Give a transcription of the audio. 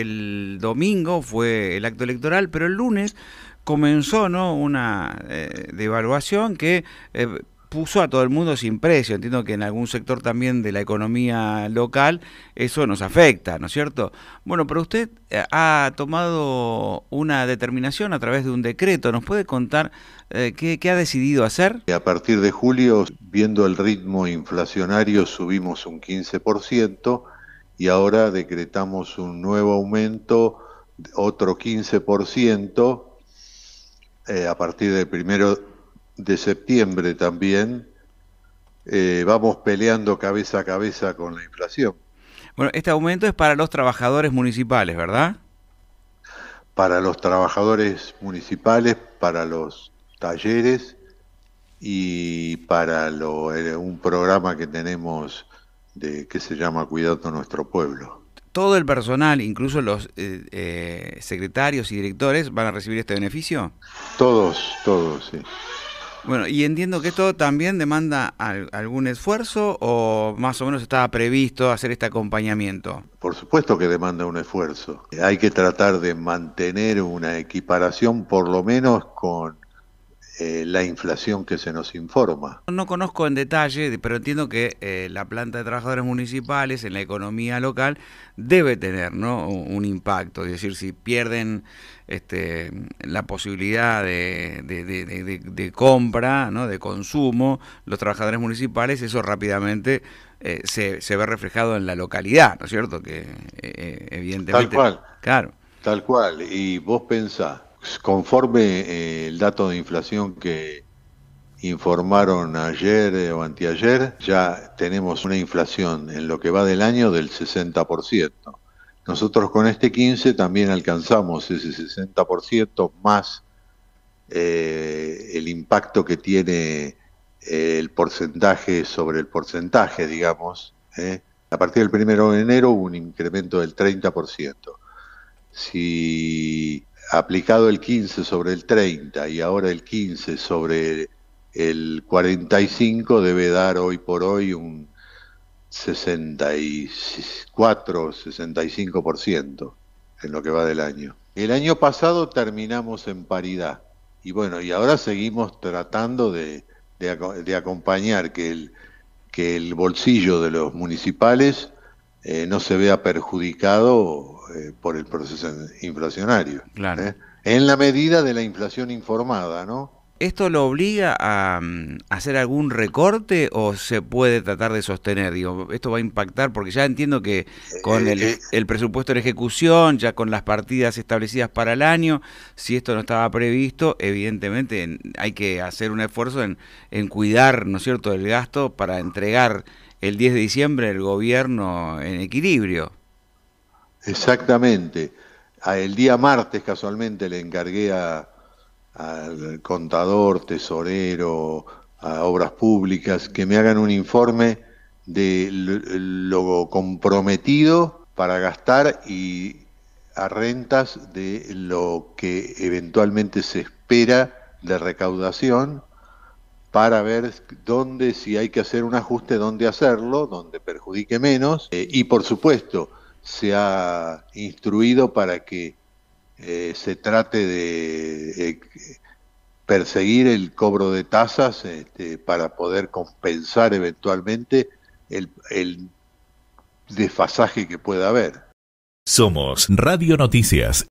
el domingo fue el acto electoral, pero el lunes comenzó ¿no? una eh, devaluación que eh, puso a todo el mundo sin precio. Entiendo que en algún sector también de la economía local eso nos afecta, ¿no es cierto? Bueno, pero usted eh, ha tomado una determinación a través de un decreto. ¿Nos puede contar qué, ha decidido hacer? A partir de julio, viendo el ritmo inflacionario, subimos un 15% y ahora decretamos un nuevo aumento, otro 15%, eh, a partir del primero de septiembre también, eh, vamos peleando cabeza a cabeza con la inflación. Bueno, este aumento es para los trabajadores municipales, ¿verdad? Para los trabajadores municipales, para los talleres y para lo, eh, un programa que tenemos de que se llama Cuidando Nuestro Pueblo. ¿Todo el personal, incluso los eh, secretarios y directores, van a recibir este beneficio? Todos, todos, sí. Bueno, y entiendo que esto también demanda algún esfuerzo o más o menos estaba previsto hacer este acompañamiento. Por supuesto que demanda un esfuerzo. Hay que tratar de mantener una equiparación por lo menos con eh, la inflación que se nos informa. No conozco en detalle, pero entiendo que eh, la planta de trabajadores municipales en la economía local debe tener ¿no? un impacto, es decir, si pierden este, la posibilidad de, de, compra, ¿no? de consumo, los trabajadores municipales, eso rápidamente eh, se, se, ve reflejado en la localidad, ¿no es cierto? Que evidentemente... Tal cual. Claro. Tal cual. Y vos pensás, conforme eh, el dato de inflación que informaron ayer eh, o anteayer, ya tenemos una inflación en lo que va del año del 60%. Nosotros con este 15 también alcanzamos ese 60% más eh, el impacto que tiene el porcentaje sobre el porcentaje, digamos. A partir del primero de enero un incremento del 30%. Si aplicado el 15 sobre el 30 y ahora el 15 sobre el 45 debe dar hoy por hoy un 64, 65% en lo que va del año. El año pasado terminamos en paridad y bueno, y ahora seguimos tratando de, de, acompañar que el, que el bolsillo de los municipales eh, no se vea perjudicado eh, por el proceso inflacionario. Claro. ¿eh? En la medida de la inflación informada, ¿no? ¿Esto lo obliga a, mm, hacer algún recorte o se puede tratar de sostener? Digo, esto va a impactar porque ya entiendo que con el, eh, el, presupuesto de ejecución, ya con las partidas establecidas para el año, si esto no estaba previsto, evidentemente hay que hacer un esfuerzo en, en cuidar, ¿no es cierto?, el gasto para entregar el 10 de diciembre el gobierno en equilibrio. Exactamente. El día martes casualmente le encargué al contador, tesorero, a obras públicas, que me hagan un informe de lo comprometido para gastar y a rentas de lo que eventualmente se espera de recaudación para ver dónde, si hay que hacer un ajuste, dónde hacerlo, donde perjudique menos. Eh, y por supuesto, se ha instruido para que eh, se trate de eh, perseguir el cobro de tasas este, para poder compensar eventualmente el, el desfasaje que pueda haber. Somos Radio Noticias.